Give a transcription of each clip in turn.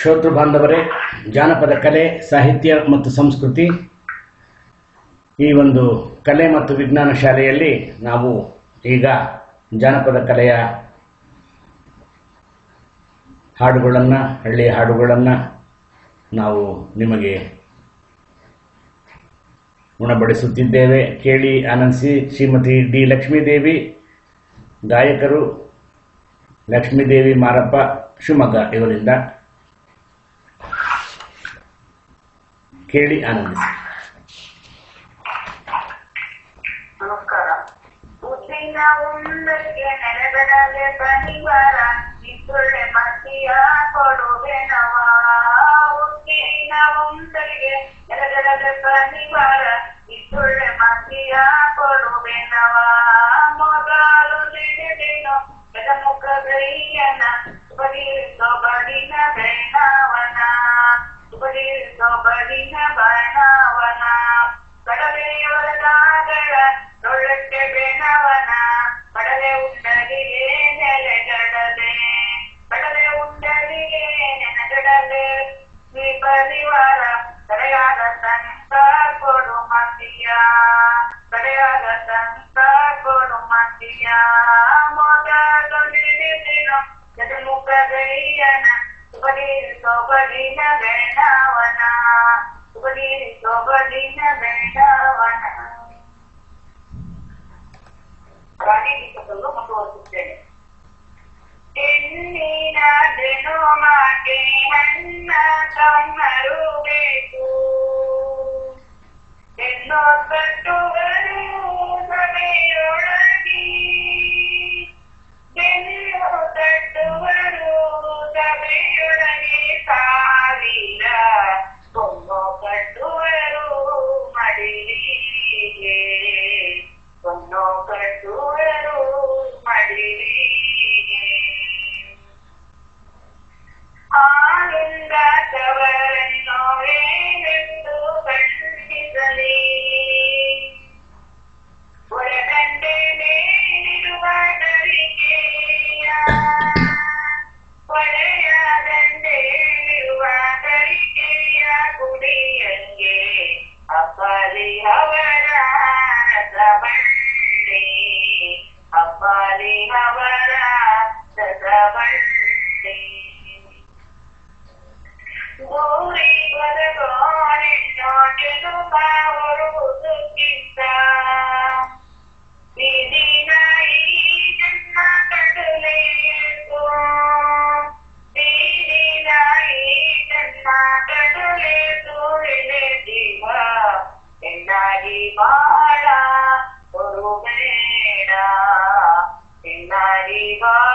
ಶ್ರೋತೃ ಬಾಂಧವರೇ, ಜಾನಪದ ಕಲೆ, ಸಾಹಿತ್ಯ ಮತ್ತು ಸಂಸ್ಕೃತಿ. ಈ ಒಂದು ಕಲೆ ಮತ್ತು ವಿಜ್ಞಾನ ಶಾಲೆಯಲ್ಲಿ ನಾವು ಈಗ ಜಾನಪದ ಕಲೆಯ ಹಾಡುಗಳನ್ನು, ಹಳ್ಳಿಯ ಹಾಡುಗಳನ್ನು ನಾವು ನಿಮಗೆ ಉಣಬಡಿಸುತ್ತಿದ್ದೇವೆ. ಕೇಳಿ ಆನಂದಿಸಿ, ಶ್ರೀಮತಿ ಡಿ ಲಕ್ಷ್ಮೀದೇವಿ, ಗಾಯಕರು ಲಕ್ಷ್ಮೀದೇವಿ ಮಾರಪ್ಪ, ಶಿವಮೊಗ್ಗ ಇವರಿಂದ ಕೇಳಿ ಆನಂದಿಸಿ ನಮಸ್ಕಾರ ಉದ್ದಿನ ಉಂಡಕ್ಕೆ ನೆಲಗಡಲೆ ಬನಿವಾರ ಇಸುಳ್ಳೆ ಮಸಿಯ ಕೊಡುವೆನವ ಉದ್ದಿನ ಉಂಡಗೆ ನೆಲಗಡಲೆ ಬನಿವಾರ ಇಸುಳ್ಳೆ ಮಸಿಯ ಕೊಡುವೆನವ ಮೊದಲು ನೆನೆದೆನು ಬೆದಮುಖ ಗೈಯನ ಸುಬಡಿರಿಸೋ ಬಡಿನ ಸುಬಡಿರಿಸೋ ಬಡಿನ ಬೆಣ್ಣವನ ರಾಣಿ ಗೀತವನ್ನು ಮುಂದುವರಿಸುತ್ತೇನೆ ಹೆಣ್ಣಿನ ಜನುಮಗೆ ಹಣ್ಣ ತಮ್ಮರು ಬೇಕು ಹೆಣ್ಣು ಕಟ್ಟುವರು عليها وعلى ಬಾಳ ಕೊಡುಬೇಡ ಹೆಣ್ಣಾಗಿ ಬಾಳ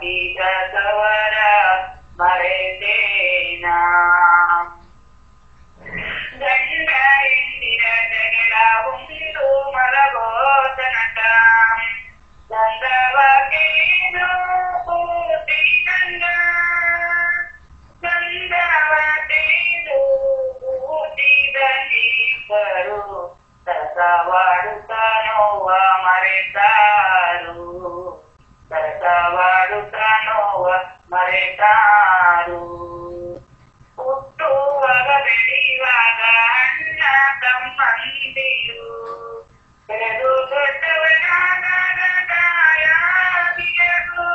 حميدا ಮರೆತಾರು ಹುಟ್ಟುವಾಗ ಬೆಳೆಯುವಾಗ ಅಣ್ಣ ತಮ್ಮಂದಿರು ಬೆಳೆದು ದೊಡ್ಡವರಾದಾಗ ತಾಯಾದಿಯರು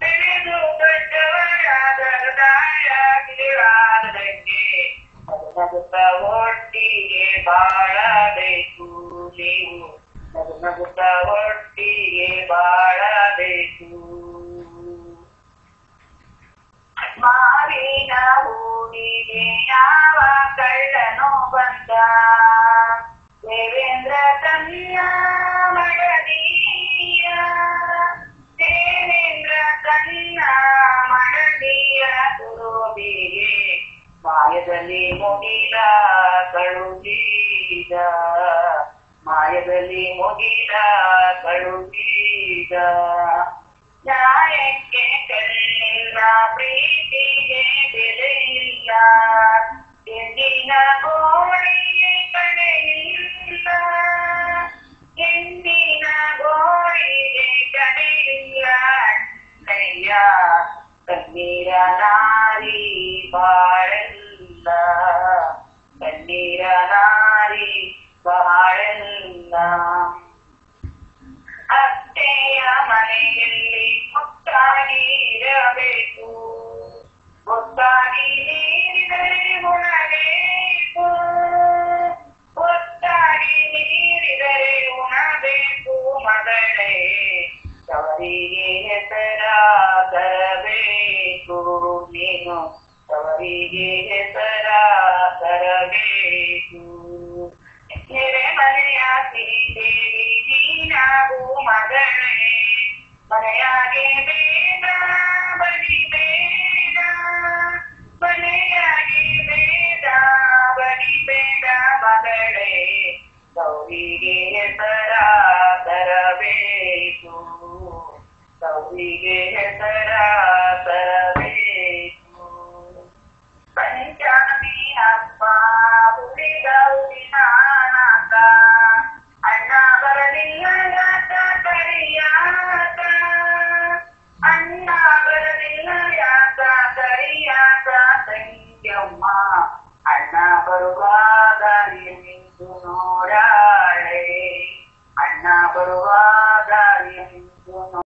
ಬೆಳೆದು ದೊಡ್ಡವರಾದಾಗ ತಾಯಾದಿರಾದಕ್ಕೆ ನಗುತ್ತ ಒಟ್ಟಿಗೆ ಬಾಳಬೇಕು ನೀವು ನಗುತ್ತ ಒಟ್ಟಿಗೆ ಬಾಳಬೇಕು ಮಾವಿನ ಹೂವಿಗೆ ಯಾವ ಕಳ್ಳನು ಬಂದ ದೇವೇಂದ್ರ ತನ್ನ ಮಡದಿಯ ದೇವೇಂದ್ರ ತನ್ನ ಮಡದಿಯ ತುರುಬಿಗೆ ಮಾಯದಲ್ಲಿ ಮುಗಿಲ ಕಳುಹಿದ ಮಾಯದಲ್ಲಿ ಮುಗಿಲ ಕಳುಹಿದ ನ್ಯಾಯಕ್ಕೆ ಕಲ್ಲಿಲ್ಲ ಪ್ರೀತಿಗೆ ಬೆಲೆ ಇಲ್ಲ ಎಂದಿನ ಗೋಳಿಗೆ ಕಡೆಯಿಲ್ಲ ಎಂದಿನ ಗೋಳಿಗೆ ಕಡೆಯಿಲ್ಲ ಅಣ್ಣಯ್ಯ ಕಣ್ಣೀರ ನಾರಿ ಬಾಳಲ್ಲ ಕಣ್ಣೀರ ನಾರಿ ಬಾಳಲ್ಲ ಅತ್ತೆಯ ಮನೆಯಲ್ಲಿ ಮುತ್ತಾಗಿ ಇರಬೇಕು ಒತ್ತಾಗಿ ನೀರಿದರೆ ಉಣಬೇಕು ಒತ್ತಾಗಿ ನೀರಿದರೆ ಉಣಬೇಕು ಮಗಳೇ ತವರಿಗೆ ಹೆಸರ ತರಬೇಕು ನೀನು ತವರಿಗೆ ಹೆಸರ ತರಬೇಕು ನೆರೆ ಮನೆಯ ಸಿರಿದೇವಿ ನೀನಾಗು ಬೇಡ ಬಡಿ ಬೇಡ ಮನೆಯಾಗೆ ಬೇಡ ಬಡಿ ಬೇಡ ಮಗಳೇ. ಗೌರಿಗೆ ಹೆಸರ ತರಬೇಕು ಗೌರಿಗೆ ಹೆಸರ